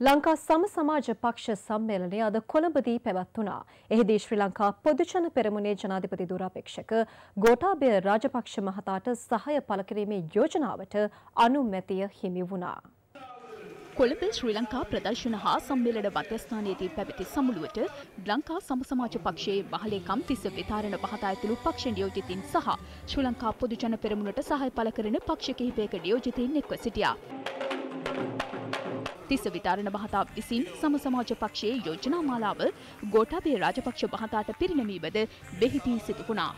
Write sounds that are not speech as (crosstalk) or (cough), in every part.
ලංකා සම සමාජ පක්ෂ සම්මේලනය අද කොළඹදී පැවැත්වුණා. එහිදී ශ්‍රී ලංකා පොදුජන පෙරමුණේ ජනාධිපති දුරාපේක්ෂක ගෝඨාභය රාජපක්ෂ මහතාට සහාය පළ කිරීමේ යෝජනාවට අනුමැතිය හිමි වුණා. කොළඹ ශ්‍රී ලංකා ප්‍රදර්ශන හා සම්මේලන මධ්‍යස්ථානයේදී පැවති සමුළුවට ලංකා සමසමාජ පක්ෂයේ මහලේකම් තිස්ස විතාරණ මහතා ඇතුළු පක්ෂ නියෝජිතින් සහ ශ්‍රී ලංකා පොදුජන පෙරමුණට සහාය පළ කරන පක්ෂ කිහිපයක නියෝජිතයින් එක්ව සිටියා. තිස්ස විතාරණ මහතා විසින් සම සමාජ පක්ෂයේ යෝජනා මාලාව ගෝඨාභය රාජපක්ෂ මහතාට පිරිනැමීමද බෙහිදී සිදු වුණා.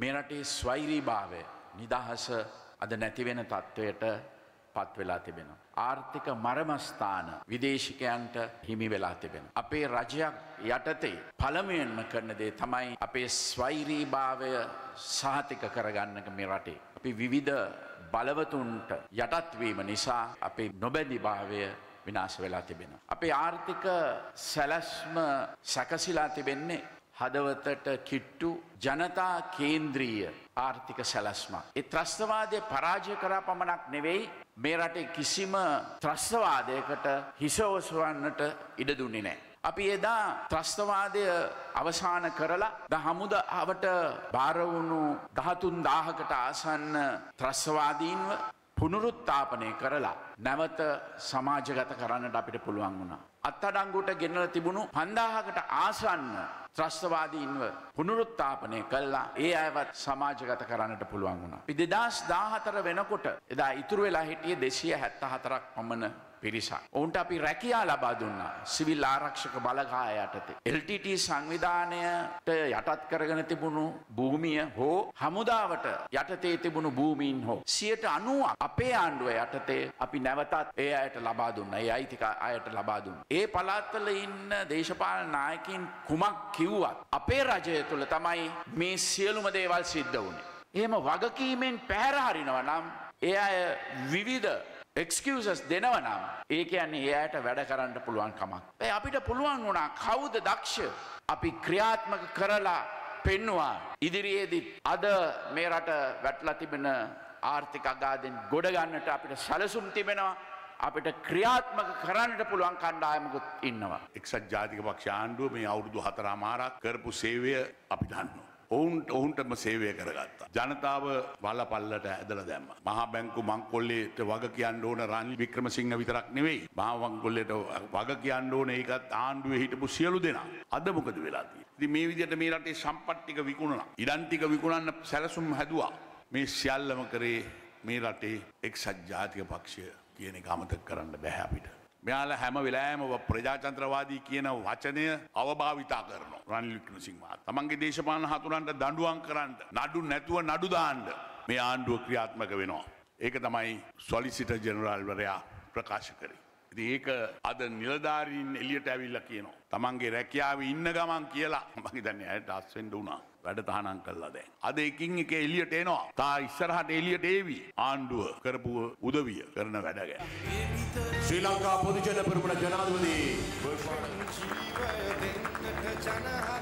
මේ රටේ ස්වෛරීභාවය නිදහස අද නැතිවෙන තත්ත්වයට පත් වෙලා තිබෙන. ආර්ථික මරමස්ථාන විදේශිකයන්ට හිමි වෙලා තිබෙන. අපේ රජයක් යටතේ පළමුවෙන්ම කරන දේ තමයි අපේ ස්වෛරීභාවය සහතික කරගන්නක මේ රටේ. අපි විවිධ බලවතුන්ට යටත්වීම නිසා අපේ නොබැඳි භාවය විනාශ වෙලා තිබෙන. අපේ ආර්ථික සැලැස්ම සැකසිලා තිබෙන්නේ හදවතට කිට්ටු ජනතා කේන්ද්‍රීය ආර්ථික සැලස්මක්. ඒ ත්‍රස්තවාදය පරාජය කරා පමණක් නෙවෙයි මේ රටේ කිසිම ත්‍රස්තවාදයකට හිසෝසවන්නට ඉඩ දුන්නේ නෑ. අපි එදා ත්‍රස්තවාදය අවසාන කරලා ද හමුදාවට භාරවුණු දහතුන් දාහකට ආසන්න ත්‍රස්වාදීන්ව පුනරුත්තාපනය කරලා නැවත සමාජගත කරන්නට අපිට පුළුවන් වුණා. අත්තඩංගුට ගෙනල තිබුණු පන්දාහකට ආසන්න ත්‍රස්තවාදීන්ව පුනරුත්තාපනය කල්ලා ඒ අයවත් සමාජගත කරන්නට පුළුවන් වුණා. පිදෙදස් දාහතර වෙනකොට එදා ඉතුරු වෙලා හිටිය දෙසිය හැත්ත හතරක් පමණ පිරිසක්. ඔවුන්ට අපි රැකියා ලබා දුන්නා සිවිල් ආරක්ෂක බලකාය යටතේ. LTT සංවිධානයට යටත් කරගෙන තිබුණු භූමිය හෝ හමුදාවට යටතේ තිබුණු භූමීන් හෝ. සියට අනුව අපේ ආණ්ඩුව යටතේ අපි නැවතත් ඒ අයට ලබා දුන්න ඒ අයිතික අයට ලබා දුන්න. ඒ පළාත්වල ඉන්න දේශපාලන නායකින් කුමක් කිව්වත් අපේ රජය තුළ තමයි මේ සියලුම දේවල් සිද්ධ වුණේ. එහෙම වගකීමෙන් පැහැරහරිනව නම් ඒ අය විවිධ එක්ස්කසස් දෙනවනම් ඒ කියන්නේ ඒ අයට වැඩ කරන්න පුළුවන් කමක්. ඇ අපිට පුළුවන් වුණා කවුද දක්ෂ අපි ක්‍රියාත්මක කරලා පෙන්නවා ඉදිරියේදිත් අද මේ රට වැටලා තිබෙන ආර්ථික අගාදෙන් ගොඩගන්නට අපිට සැලසුම් තිබෙනවා අපිට ක්‍රියාත්මක කරන්නට පුළුවන් කණ්ඩායමකුත් ඉන්නවා. එක්සත් ජාතික පක්ෂ ආණ්ඩුව මේ අවුරුදු හතරාමාරක් කරපු සේවය අපි දන්නවා. ඔවුන්ට ඔවුන්ටම සේවය කරගත්තා. ජනතාව වල පල්ලට ඇදල දැම්ම. මහා බැංකු මංකොල්ලේට වග කියන්න ඕන රනිල් වික්‍රමසිංහ විතරක් නෙවෙයි. මහවංකොල්ලට වග කියන්න ඕන ඒකත් ආණ්ඩුවේ හිටපු සියලු දෙනා. අද මොකද වෙලාදී. ඉතින් මේ විදිහට මේ රටේ සම්පත්තික විකුණනවා. ඉඩන්ටික විකුණන්න සැලසුම් හැදුවා. මේ සියල්ලම කරේ මේ රටේ එක්සත් ජාතික පක්ෂය කියන එක අමතක කරන්න බැහැ අපිට. මෙයාල හැම වෙලාෑම ප්‍රජාචන්ත්‍රවාදී කියන වචනය අවභාවිතා කරන රනිල් වික්‍රමසිංහා. තමන්ගේ දේශපාලන හතුරන්ට දඩුවන් කරන්න නඩු නැතුව නඩුදාන්ඩ මේ ආණ්ඩුව ක්‍රියාත්මක වෙනවා. ඒක තමයි සොලිසිට ජනරල්වරයා ප්‍රකාශ කරේ. ඒක අද නිලධාරීන් එලියට ඇවිල්ල කියනවා. තමන්ගේ රැකියාව ඉන්න ගමන් කියලා (laughs) මගේ දන්න ඇයට අස්වෙන්ඩ වුණා වැඩ තහනම් කල්ලා දැන්. අද එකින් එක එලියට එනවා තා ඉස්සරහට එලියට ඒවී ආණ්ඩුව කරපු උදවිය කරන වැඩගැන. ශ්‍රී ලංකා පොදුජන පෙරමුණ ජනාධපති ජීවය දෙන්නට ජනහතවත්